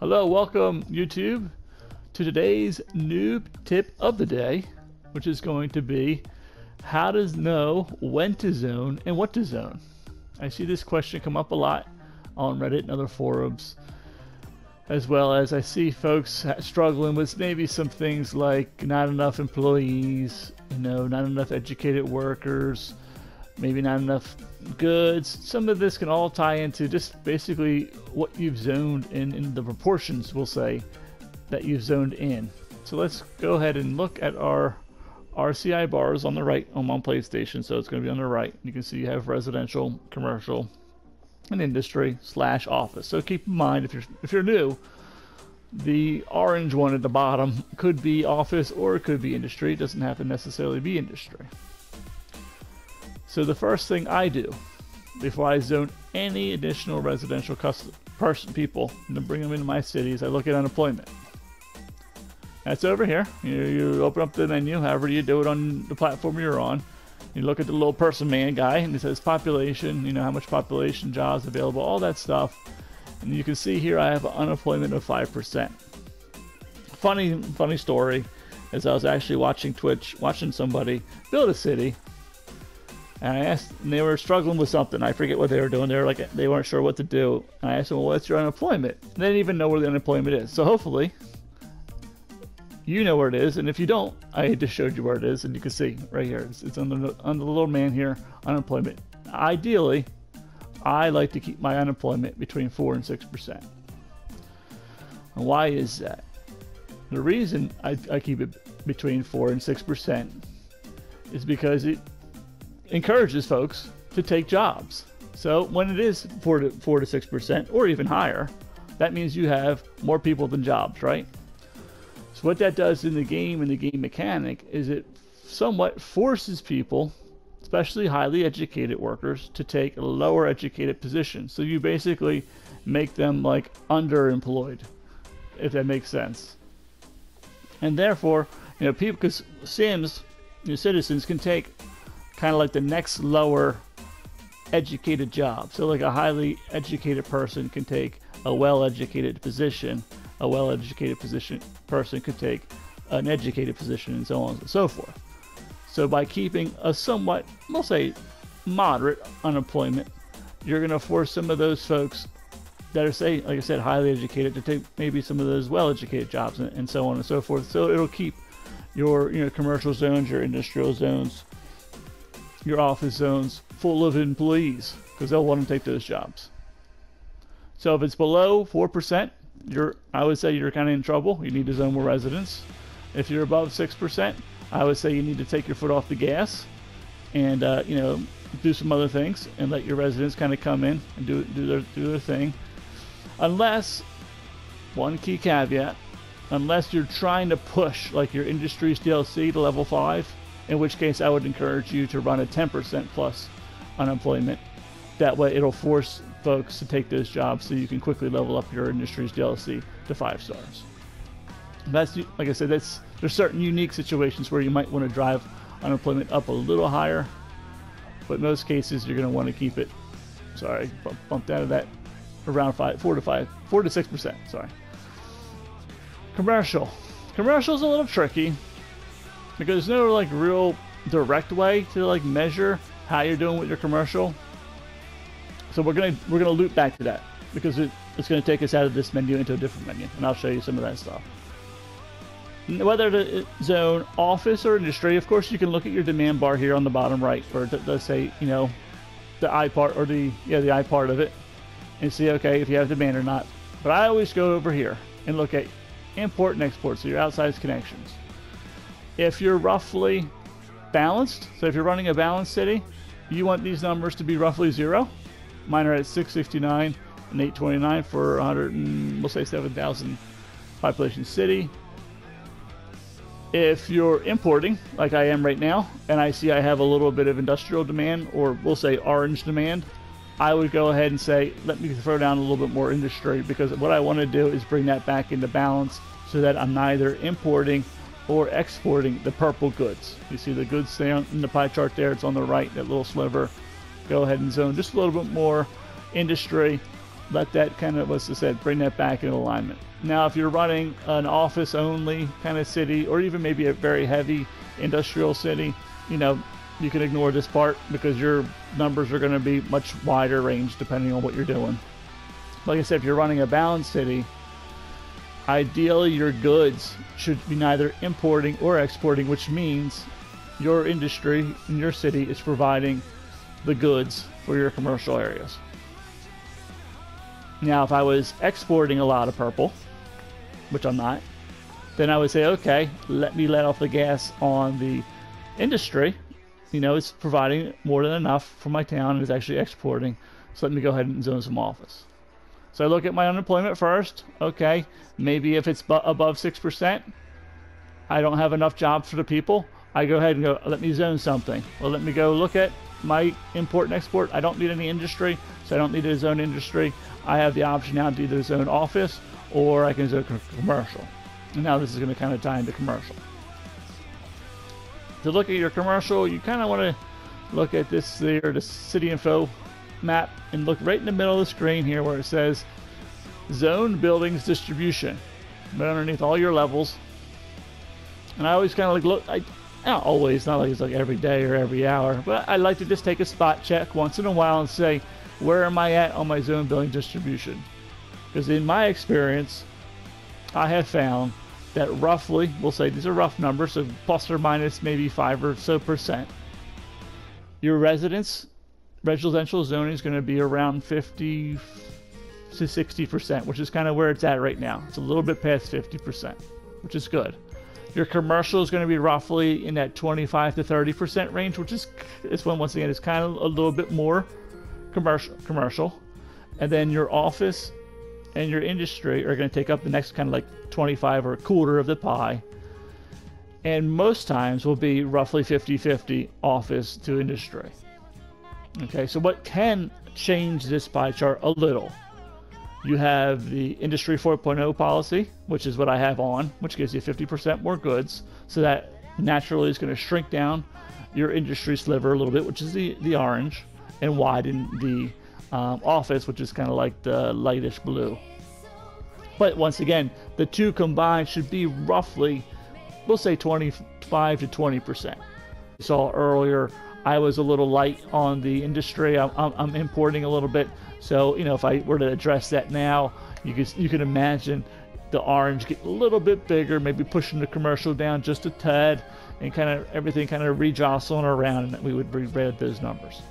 Hello, welcome YouTube to today's noob tip of the day, which is going to be how to know when to zone and what to zone. I see this question come up a lot on Reddit and other forums, as well as I see folks struggling with maybe some things like not enough employees, you know, not enough educated workers, maybe not enough goods. Some of this can all tie into just basically what you've zoned in, in the proportions, we'll say, that you've zoned in. So let's go ahead and look at our RCI bars on the right on my PlayStation. So it's going to be on the right. You can see you have residential, commercial, and industry slash office. So keep in mind if you're if you're new, the orange one at the bottom could be office or it could be industry. It doesn't have to necessarily be industry. So the first thing I do before I zone any additional residential custom, person people to bring them into my cities, I look at unemployment. That's over here. You, you open up the menu, however you do it on the platform you're on. You look at the little person man guy, and it says population, you know, how much population, jobs available, all that stuff. And you can see here I have unemployment of 5%. Funny, funny story is I was actually watching Twitch, watching somebody build a city, and I asked, and they were struggling with something. I forget what they were doing. They were like, they weren't sure what to do. And I asked them, well, what's your unemployment? And they didn't even know where the unemployment is. So hopefully, you know where it is. And if you don't, I just showed you where it is, and you can see right here. It's, it's under, the, little man here, unemployment. Ideally, I like to keep my unemployment between 4 and 6%. And why is that? The reason I, I keep it between 4 and 6% is because it encourages folks to take jobs. So when it is four to four to six percent, or even higher, that means you have more people than jobs, right? So what that does in the game and the game mechanic is it somewhat forces people, especially highly educated workers, to take lower educated position. So you basically make them like underemployed, if that makes sense. And therefore, you know, people, because Sims, your citizens can take kind of like the next lower educated job. So, like a highly educated person can take a well educated position, a well educated position person could take an educated position, and so on and so forth. So, by keeping a somewhat, we'll say, moderate unemployment, you're going to force some of those folks that are, say, like I said, highly educated to take maybe some of those well educated jobs and, and so on and so forth. So, it'll keep your you know commercial zones, your industrial zones, your office zones full of employees because they'll want to take those jobs. So if it's below 4%, you're I would say you're kind of in trouble. You need to zone more residents. If you're above 6%, I would say you need to take your foot off the gas and uh, you know do some other things and let your residents kind of come in and do do their do their thing. Unless one key caveat, unless you're trying to push like your Industries DLC to level 5 in which case I would encourage you to run a 10% plus unemployment. That way it'll force folks to take those jobs so you can quickly level up your Industries DLC to five stars. That's like I said, that's there's certain unique situations where you might want to drive unemployment up a little higher, but most cases you're going to want to keep it. Sorry, bumped out of that around five, four to five, four to six percent. Sorry. Commercial. Commercial is a little tricky because there's no like real direct way to like measure how you're doing with your commercial. So we're gonna we're gonna loop back to that because it, it's gonna take us out of this menu into a different menu, and I'll show you some of that stuff. Whether to uh, zone office or industry, of course, you can look at your demand bar here on the bottom right, or does say you know the I part or the yeah the I part of it, and see okay if you have demand or not. But I always go over here and look at import and export, so your outside connections if you're roughly balanced, so if you're running a balanced city, you want these numbers to be roughly zero. Mine are at 669 and 829 for 100 and we'll say 7,000 population city. If you're importing, like I am right now, and I see I have a little bit of industrial demand, or we'll say orange demand, I would go ahead and say, let me throw down a little bit more industry because what I want to do is bring that back into balance so that I'm neither importing or exporting the purple goods. You see the goods there in the pie chart there, it's on the right, that little sliver. Go ahead and zone just a little bit more industry let that kind of, what's I said, bring that back in alignment. Now, if you're running an office only kind of city, or even maybe a very heavy industrial city, you know, you can ignore this part because your numbers are going to be much wider range depending on what you're doing. Like I said, if you're running a balanced city, ideally your goods should be neither importing or exporting, which means your industry in your city is providing the goods for your commercial areas. Now, if I was exporting a lot of purple, which I'm not, then I would say, okay, let me let off the gas on the industry. You know, it's providing more than enough for my town and is actually exporting. So let me go ahead and zone some office. So I look at my unemployment first. Okay, maybe if it's above 6%, I don't have enough jobs for the people. I go ahead and go, let me zone something. Well, let me go look at my import and export. I don't need any industry, so I don't need a zone industry. I have the option now to either zone office or I can zone commercial. And now this is going to kind of tie into commercial. To look at your commercial, you kind of want to look at this there, the city info map, and look right in the middle of the screen here where it says zone buildings distribution. But underneath all your levels. And I always kind of like look, I, not always, not like it's like every day or every hour, but I like to just take a spot check once in a while and say, where am I at on my zone building distribution? Because in my experience, I have found that roughly, we'll say these are rough numbers, so plus or minus maybe 5 or so percent, your residence residential zoning is going to be around 50 to 60 percent, which is kind of where it's at right now. It's a little bit past 50 percent, which is good. Your commercial is going to be roughly in that 25 to 30 percent range, which is this one once again is kind of a little bit more commercial. Commercial, and then your office and your industry are going to take up the next kind of like 25 or a quarter of the pie. And most times will be roughly 50 50 office to industry. Okay, so what can change this pie chart a little? You have the Industry 4.0 policy, which is what I have on, which gives you 50% more goods. So that naturally is going to shrink down your industry sliver a little bit, which is the, the orange, and widen the um, office, which is kind of like the lightish blue. But once again, the two combined should be roughly, we'll say 25 to 20 percent. You saw earlier, I was a little light on the industry. I'm, I'm, I'm, importing a little bit, so you know if I were to address that now, you can you can imagine the orange get a little bit bigger, maybe pushing the commercial down just a tad, and kind of everything kind of rejostling around, and we would read those numbers.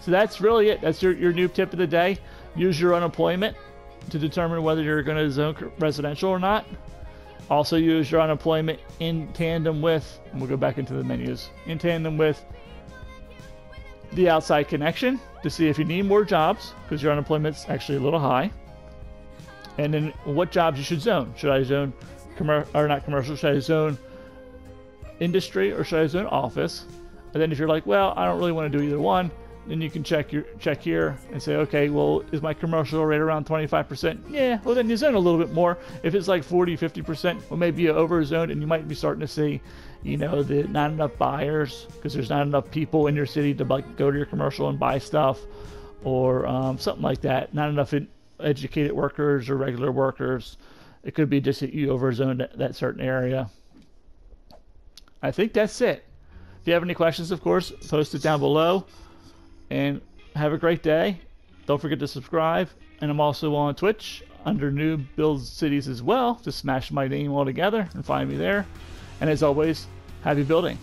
So that's really it. That's your, your noob tip of the day. Use your unemployment to determine whether you're going to zone residential or not. Also use your unemployment in tandem with, and we'll go back into the menus, in tandem with the outside connection to see if you need more jobs because your unemployment's actually a little high. And then what jobs you should zone. Should I zone commer- or not commercial? Should I zone industry or should I zone office? And then if you're like, well, I don't really want to do either one, then you can check your check here and say, okay, well, is my commercial rate around 25%? Yeah, well, then you zone a little bit more. If it's like 40, 50%, well, maybe you over zoned and you might be starting to see, you know, the not enough buyers because there's not enough people in your city to like go to your commercial and buy stuff or um, something like that. Not enough educated workers or regular workers. It could be just that you overzoned that, that certain area. I think that's it. If you have any questions, of course, post it down below and have a great day. Don't forget to subscribe. And I'm also on Twitch under Noob Build Cities as well. Just smash my name all together and find me there. And as always, happy building.